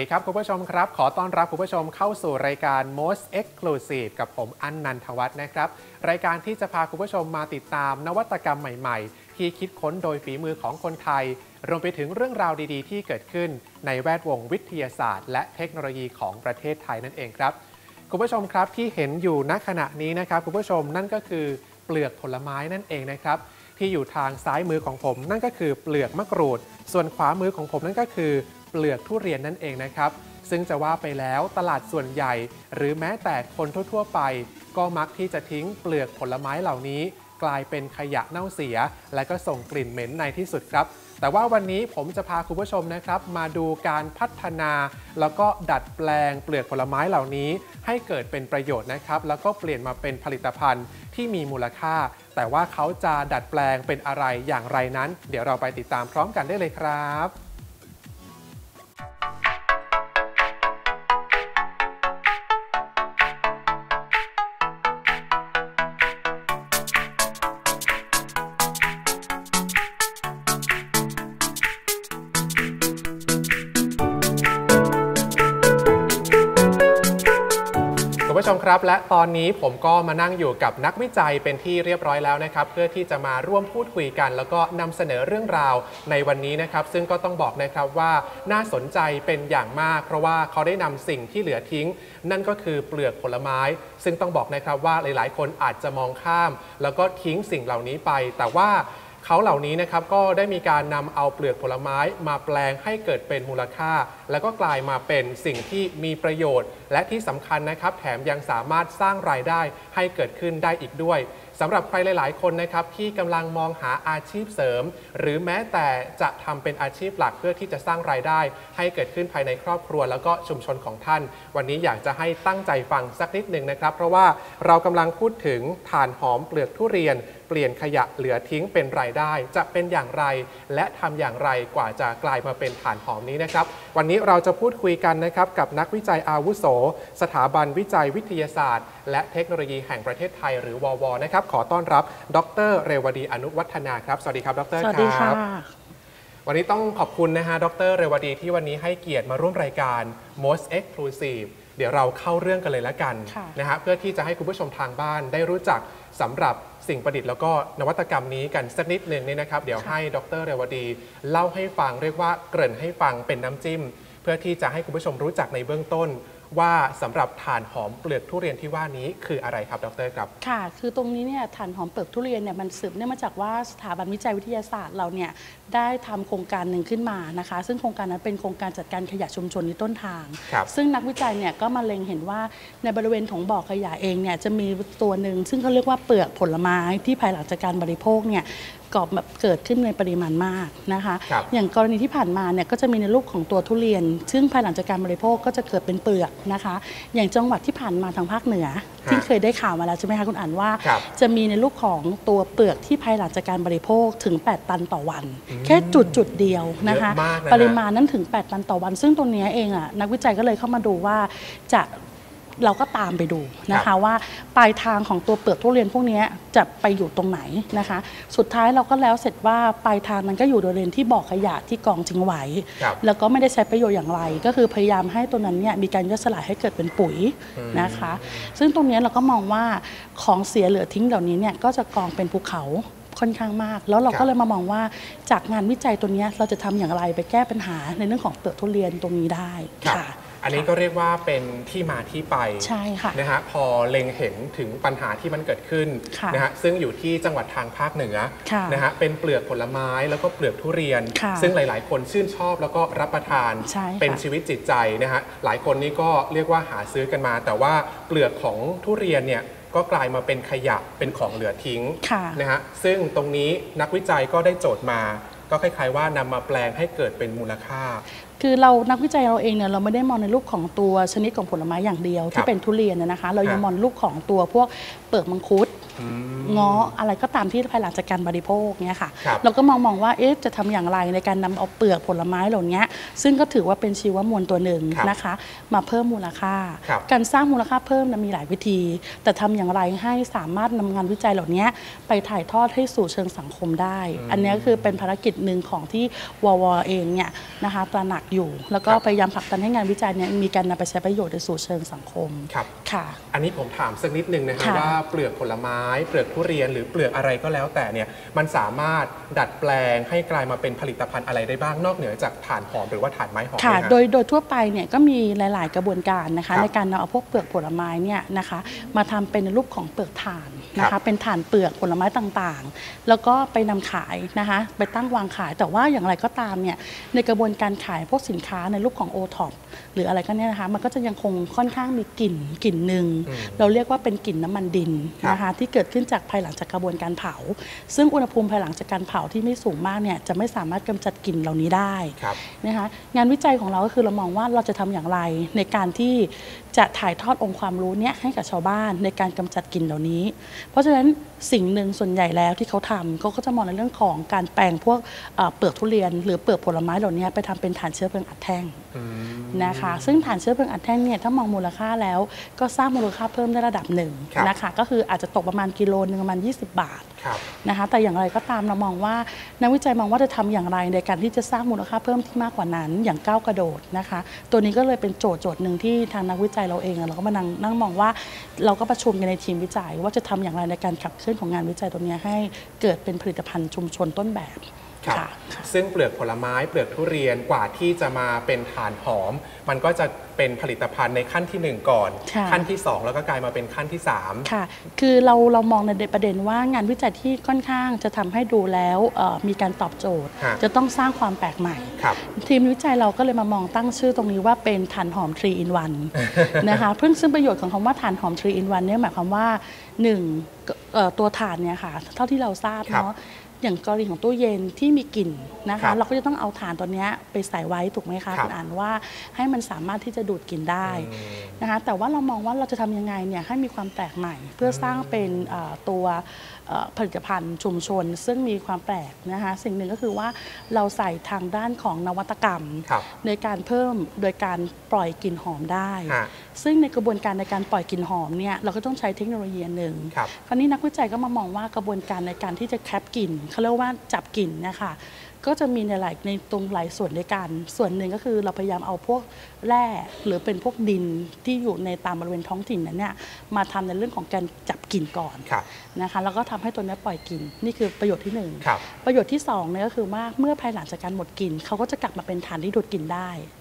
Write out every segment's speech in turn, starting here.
ดีครับคุณผู้ชมครับ ขอต้อนรับคุณผู้ชมเข้าสู่รายการ Most Exclusive กับผมอันนันทวัฒน์นะครับ รายการที่จะพาคุณผู้ชมมาติดตามนวัตกรรมใหม่ ๆ ที่คิดค้นโดยฝีมือของคนไทย รวมไปถึงเรื่องราวดีๆ ที่เกิดขึ้นในแวดวงวิทยาศาสตร์ และเทคโนโลยีของประเทศไทยนั่นเองครับ คุณผู้ชมครับที่เห็นอยู่ณขณะนี้นะครับคุณผู้ชมนั่นก็คือเปลือกผลไม้นั่นเองนะครับที่อยู่ทางซ้ายมือของผม นั่นก็คือเปลือกมะกรูด ส่วนขวามือของผมนั่นก็คือ เปลือกทุเรียนนั่นเองนะครับ ซึ่งจะว่าไปแล้วตลาดส่วนใหญ่ หรือแม้แต่คนทั่ว ๆ ไป ก็มักที่จะทิ้งเปลือกผลไม้เหล่านี้ กลายเป็นขยะเน่าเสีย และก็ส่งกลิ่นเหม็นในที่สุดครับแต่ว่าวันนี้ผมจะพาคุณผู้ชมนะครับ มาดูการพัฒนา แล้วก็ดัดแปลงเปลือกผลไม้เหล่านี้ ให้เกิดเป็นประโยชน์นะครับ แล้วก็เปลี่ยนมาเป็นผลิตภัณฑ์ที่มีมูลค่า แต่ว่าเขาจะดัดแปลงเป็นอะไรอย่างไรนั้น เดี๋ยวเราไปติดตามพร้อมกันได้เลยครับ ชมครับ และตอนนี้ผมก็มานั่งอยู่กับนักวิจัยเป็นที่เรียบร้อยแล้วนะครับ เพื่อที่จะมาร่วมพูดคุยกัน แล้วก็นำเสนอเรื่องราวในวันนี้นะครับ ซึ่งก็ต้องบอกนะครับว่าน่าสนใจเป็นอย่างมาก เพราะว่าเขาได้นำสิ่งที่เหลือทิ้ง นั่นก็คือเปลือกผลไม้ ซึ่งต้องบอกนะครับว่าหลาย ๆ คนอาจจะมองข้าม แล้วก็ทิ้งสิ่งเหล่านี้ไป แต่ว่า เขาเหล่านี้นะครับก็ได้มีการนำเอาเปลือกผลไม้มาแปลงให้เกิดเป็นมูลค่า แล้วก็กลายมาเป็นสิ่งที่มีประโยชน์ และที่สำคัญนะครับ แถมยังสามารถสร้างรายได้ให้เกิดขึ้นได้อีกด้วย สำหรับใครหลาย ๆ คนนะครับที่กำลังมองหาอาชีพเสริม หรือแม้แต่จะทำเป็นอาชีพหลักเพื่อที่จะสร้างรายได้ ให้เกิดขึ้นภายในครอบครัว แล้วก็ชุมชนของท่าน วันนี้อยากจะให้ตั้งใจฟังสักนิดหนึ่งนะครับ เพราะว่าเรากำลังพูดถึงถ่านหอมเปลือกทุเรียน เปลี่ยนขยะเหลือทิ้งเป็นรายได้ จะเป็นอย่างไร และทำอย่างไรกว่าจะกลายมาเป็นถ่านหอมนี้นะครับวันนี้เราจะพูดคุยกันนะครับกับนักวิจัยอาวุโส สถาบันวิจัยวิทยาศาสตร์ และเทคโนโลยีแห่งประเทศไทยหรือววนะครับขอต้อนรับ ดร เรวดีอนุวัฒนาครับ สวัสดีครับ ดรสวัสดีคค่ะรับวันนี้ต้องขอบคุณนะฮะดร เรวดีที่วันนี้ให้เกียรติมาร่วมรายการ Most Exclusive เดี๋ยวเราเข้าเรื่องกันเลยละกันค่ะนะฮะเพื่อที่จะให้คุณผู้ชมทางบ้านได้รู้จักสำหรับ สิ่งประดิษฐ์แล้วก็นวัตกรรมนี้กันสักนิดหนึ่งนี่นะครับ เดี๋ยวให้ดรเรวดี เล่าให้ฟังเรียกว่าเกริ่นให้ฟังเป็นน้ำจิ้ม เพื่อที่จะให้คุณผู้ชมรู้จักในเบื้องต้น ว่าสำหรับถ่านหอมเปลือกทุเรียนที่ว่านี้คืออะไรครับดรครับค่ะ คือตรงนี้เนี่ยฐานหอมเปลือกทุเรียนเนี่ยมันสืบเนื่องมาจากว่าสถาบันวิจัยวิทยาศาสตร์เราเนี่ยได้ทำโครงการหนึ่งขึ้นมานะคะ ซึ่งโครงการนั้นเป็นโครงการจัดการขยะชุมชนในต้นทางครับซึ่งนักวิจัยเนี่ยก็มาเล็งเห็นว่าในบริเวณของบ่อขยะเองเนี่ยจะมีตัวหนึ่งซึ่งเขาเรียกว่าเปลือกผลไม้ที่ภายหลังจากการบริโภคเนี่ย ก็แบบเกิดขึ้นในปริมาณมากนะคะครับอย่างกรณีที่ผ่านมาเนี่ยก็จะมีในรูปของตัวทุเรียน ซึ่งภายหลังจากการบริโภคก็จะเกิดเป็นเปลือกนะคะ อย่างจังหวัดที่ผ่านมาทางภาคเหนือ ที่เคยได้ข่าวมาแล้วใช่ไหมคะคุณอ่านว่าครับจะมีในรูปของตัวเปลือกที่ภายหลังจากการบริโภคถึง 8 ตันต่อวัน แค่จุดจุดๆเดียวนะคะเยอะมากนะฮะปริมาณนั้นถึง 8 ตันต่อวัน ซึ่งตรงเนี้ยเองอะนักวิจัยก็เลยเข้ามาดูว่าจะ เราก็ตามไปดูนะครัคะบว่าปลายทางของตัวเปลือกทุเรียนพวกเนี้ยจะไปอยู่ตรงไหนนะคะ สุดท้ายเราก็แล้วเสร็จว่าปลายทางนั้นก็อยู่บริเวณที่บ่อขยะที่กองทิ้งไว้ ครับ แล้วก็ไม่ได้ใช้ประโยชน์อย่างไร ก็คือพยายามให้ตัวนั้นเนี่ยมีการย่อยสลายให้เกิดเป็นปุ๋ยนะคะ ซึ่งตรงเนี้ยเราก็มองว่าของเสียเหลือทิ้งเหล่านี้เนี่ยก็จะกองเป็นภูเขาค่อนข้างมาก แล้วเราครัก็บ เลยมามองว่าจากงานวิจัยตัวเนี้ยเราจะทำอย่างไรไปแก้ปัญหาในเรื่องของเปลือกทุเรียนตรงนี้ได้ครับ ค่ะ อันนี้ก็เรียกว่าเป็นที่มาที่ไปใช่ค่ะนะฮะพอเล็งเห็นถึงปัญหาที่มันเกิดขึ้นค่ะนะฮะซึ่งอยู่ที่จังหวัดทางภาคเหนือค่ะนะฮะเป็นเปลือกผลไม้แล้วก็เปลือกทุเรียนค่ะซึ่งหลาย ๆ คนชื่นชอบแล้วก็รับประทานใช่ค่ะเป็นชีวิตจิตใจนะฮะหลายคนนี่ก็เรียกว่าหาซื้อกันมา แต่ว่าเปลือกของทุเรียนเนี่ยก็กลายมาเป็นขยะเป็นของเหลือทิ้งค่ะนะฮะซึ่งตรงนี้นักวิจัยก็ได้โจทย์มาก็คล้ายๆว่านำมาแปลงให้เกิดเป็นมูลค่า คือเรานักวิจัยเราเองเนี่ยเราไม่ได้มองในรูปของตัวชนิดของผลไม้อย่างเดียวครัที่บเป็นทุเรียนนะนะคะ เรายังฮะมองรูปของตัวพวกเปลือกมังคุด เงาะอะไรก็ตามที่ภายหลังจากการบริโภคเนี่ยค่ะครับเราก็มองมองว่าเอ๊ะจะทำอย่างไรในการนำเอาเปลือกผลไม้เหล่านี้ซึ่งก็ถือว่าเป็นชีวมวลตัวหนึ่งครับนะคะ มาเพิ่มมูลค่าครับการสร้างมูลค่าเพิ่มนะมีหลายวิธี แต่ทำอย่างไรให้สามารถนำงานวิจัยเหล่านี้ไปถ่ายทอดให้สู่เชิงสังคมได้ อันนี้คือเป็นภารกิจหนึ่งของที่ววเองเนี่ยนะคะตระหนักอยู่ แล้วก็ครับพยายามผลักดันให้งานวิจัยเนี่ยมีการนำไปใช้ประโยชน์ในสู่เชิงสังคมครับค่ะ อันนี้ผมถามสักนิดนึงนะครับค่ะว่าเปลือกผลไม้เปลือกทุเรียนหรือเปลือกอะไรก็แล้วแต่เนี่ยมันสามารถดัดแปลงให้กลายมาเป็นผลิตภัณฑ์อะไรได้บ้างนอกเหนือจากถ่านหอมหรือว่าถ่านไม้หอมค่ะ ไหมฮะโดยโดยทั่วไปเนี่ยก็มีหลาย ๆ กระบวนการนะครัคะ บในการนำเอาพวกเปลือกผลไม้เนี่ยนะคะมาทำเป็นในรูปของเปลือกถ่านนะครัคะ บเป็นถ่านเปลือกผลไม้ต่างๆ แล้วก็ไปนำขายนะคะ ไปตั้งวางขายแต่ว่าอย่างไรก็ตามเนี่ยในกระบวนการขายพวกสินค้าในรูปของโอท็อปหรืออะไรก็เนี่ยนะคะมันก็จะยังคงค่อนข้างมีกลิ่นกลิ่นหนึ่งอืมเราเรียกว่าเป็นกลิ่นน้ำมันดินครับนะคะที่เกิดขึ้นจากภายหลังจากกระบวนการเผา ซึ่งอุณหภูมิภายหลังจากการเผาที่ไม่สูงมากเนี่ยจะไม่สามารถกำจัดกลิ่นเหล่านี้ได้ครับนะคะงานวิจัยของเราก็คือเรามองว่าเราจะทำอย่างไรในการที่จะถ่ายทอดองค์ความรู้เนี้ยให้กับชาวบ้านในการกำจัดกลิ่นเหล่านี้ เพราะฉะนั้นสิ่งหนึ่งส่วนใหญ่แล้วที่เขาทำเขาก็จะมองในเรื่องของการแปลงพวกเอ่อเปลือกทุเรียน หรือเปลือกผลไม้เหล่านี้ไปทำเป็นฐานเชื้อเพลิงอัดแท่งอืมนะคะ ซึ่งฐานเชื้อเพลิงอัดแท่งเนี่ยถ้ามองมูลค่าแล้วก็สร้างมูลค่าเพิ่มได้ระดับหนึ่งครับนะคะก็คืออาจจะตกประมาณกิโลนึงประมาณ 20 บาทครับนะคะแต่อย่างไรก็ตามเรามองว่านักวิจัยมองว่าจะทำอย่างไรในการที่จะสร้างมูลค่าเพิ่มที่มากกว่านั้นอย่างก้าวกระโดดนะคะ ตัวนี้ก็เลยเป็นโจทย์โจทย์หนึ่งที่ทางนักวิจัยเราเองอะเราก็มานั่งนั่งมองว่าเราก็ประชุมกันในทีมวิจัย ว่าจะทำอย่างไรในการขับเคลื่อนของงานวิจัยตัวเนี้ยให้เกิดเป็นผลิตภัณฑ์ชุมชนต้นแบบครับค่ะ ซึ่งเปลือกผลไม้เปลือกทุเรียนกว่าที่จะมาเป็นถ่านหอม มันก็จะเป็นผลิตภัณฑ์ในขั้นทีหนึ่1 ก่อน ค่ะ ขั้นที่ 2 แล้วก็กลายมาเป็นขั้นที่ 3 ค่ะ คือเราเรามองในประเด็นว่างานวิจัยที่ค่อนข้างจะทำให้ดูแล้วเอ่อมีการตอบโจทย์ ฮะ จะต้องสร้างความแปลกใหม่ ครับ ทีมวิจัยเราก็เลยมามองตั้งชื่อตรงนี้ว่าเป็นถ่านหอม 3 in 1 นะคะเพิ่งซึ่งประโยชน์ของคำว่าถ่านหอม 3 in 1เนี่ยหมายความว่า1ก็เอ่อตัวถ่านเนี่ยค่ะ เท่าที่เราทราบครับ เนาะ อย่างกรณีของตู้เย็นที่มีกลิ่นนะครัคะบเราก็จะต้องเอาถ่านตัวเนี้ยไปใส่ไว้ถูกไหมคะครับ คุณอ่านว่าให้มันสามารถที่จะดูดกลิ่นได้ อืม นะคะแต่ว่าเรามองว่าเราจะทำยังไงเนี่ยให้มีความแปลกใหม่ เพื่อสร้างเป็นเอ่อตัวเอ่อผลิตภัณฑ์ชุมชน ซึ่งมีความแปลกนะคะสิ่งหนึ่งก็คือว่าเราใส่ทางด้านของนวัตกรรม ครับ ในการเพิ่มโดยการปล่อยกลิ่นหอมได้ ฮะซึ่งในกระบวนการในการปล่อยกลิ่นหอมเนี่ยเราก็ต้องใช้เทคโนโลยีอันหนึ่งครับคราวนี้นักวิจัยก็มามองว่ากระบวนการในการที่จะแคปกลิ่นเขาเรียกว่าจับกลิ่นเนะคะก็จะมีในหลายในตรงหลายส่วนด้วยกัน ส่วนหนึ่งก็คือเราพยายามเอาพวกแร่หรือเป็นพวกดินที่อยู่ในตามบริเวณท้องถิ่นนั้นเนี่ยมาทำในเรื่องของการจับกลิ่นก่อนครับนะคะแล้วก็ทำให้ตัวเนี้ยปล่อยกลิ่นนี่คือประโยชน์ที่หนึ่งครับประโยชน์ที่สองเนี่ยก็คือว่าเมื่อภายหลังจากการหมดกลิ่นเขาก็จะกลับมาเป็นฐานที่ดูดกลิ่นได้ฮะ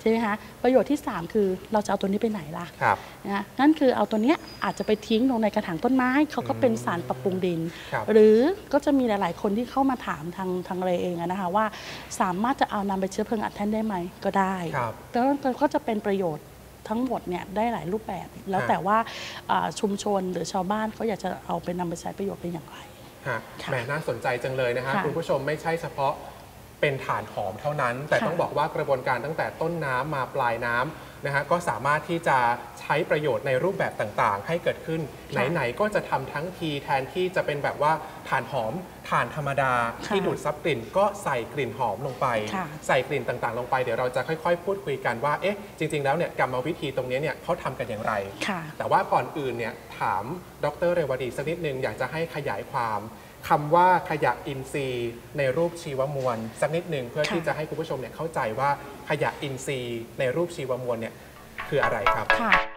ใช่ไหมคะประโยชน์ที่ 3 คือเราจะเอาตัวนี้ไปไหนล่ะครับนะนั่นคือเอาตัวเนี้ยอาจจะไปทิ้งลงในกระถางต้นไม้เขาก็เป็นสารปรับปรุงดินครับหรือก็จะมีหลาย ๆ คนที่เข้ามาถามทางทางเรเองอะนะคะว่า สามารถจะเอานำไปเชื้อเพลิงอัดแท่นได้ไหมก็ได้ครับแต่ว่ามันก็จะเป็นประโยชน์ทั้งหมดเนี่ยได้หลายรูปแบบ แล้วฮะแต่ว่าอ่าชุมชนหรือชาวบ้านเขาอยากจะเอาไปนำไปใช้ประโยชน์เป็นอย่างไรฮะค่ะแหมน่าสนใจจังเลยนะฮะค่ะคุณผู้ชมไม่ใช่เฉพาะ เป็นฐานหอมเท่านั้น แต่ค่ะต้องบอกว่ากระบวนการตั้งแต่ต้นน้ำมาปลายน้ำ นะฮะก็สามารถที่จะใช้ประโยชน์ในรูปแบบต่างๆ ให้เกิดขึ้น ไหนๆก็จะทำทั้งทีแทนที่จะเป็นแบบว่าฐานหอมฐานธรรมดาค่ะที่ดูดซับกลิ่นก็ใส่กลิ่นหอมลงไปค่ะใส่กลิ่นต่างๆ ลงไปเดี๋ยวเราจะค่อยๆ พูดคุยกันว่าเอ๊ะจริง ๆ แล้วเนี่ยกรรมวิธีตรงนี้เนี่ยเขาทำกันอย่างไรค่ะแต่ว่าก่อนอื่นเนี่ยถามดรเรวดีสักนิดนึงอยากจะให้ขยายความคำว่าขยะอินทรีย์ในรูปชีวมวลสักนิดนึงเพื่อค่ะที่จะให้คุณผู้ชมเนี่ยเข้าใจว่า ขยะอินทรีย์ในรูปชีวมวลเนี่ยคืออะไรครับค่ะ